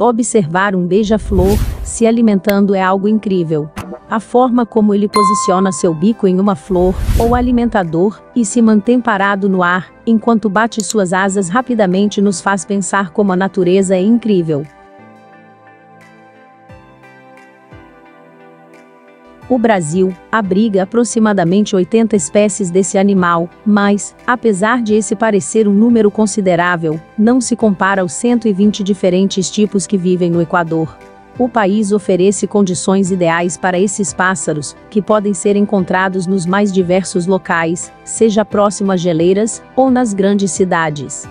Observar um beija-flor se alimentando é algo incrível. A forma como ele posiciona seu bico em uma flor ou alimentador e se mantém parado no ar enquanto bate suas asas rapidamente nos faz pensar como a natureza é incrível. O Brasil abriga aproximadamente 80 espécies desse animal, mas, apesar de esse parecer um número considerável, não se compara aos 120 diferentes tipos que vivem no Equador. O país oferece condições ideais para esses pássaros, que podem ser encontrados nos mais diversos locais, seja próximo a geleiras ou nas grandes cidades.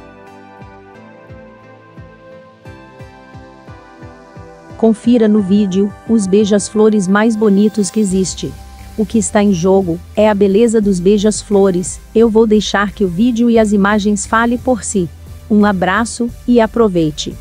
Confira no vídeo os beijas-flores mais bonitos que existe. O que está em jogo é a beleza dos beijas-flores. Eu vou deixar que o vídeo e as imagens fale por si. Um abraço e aproveite!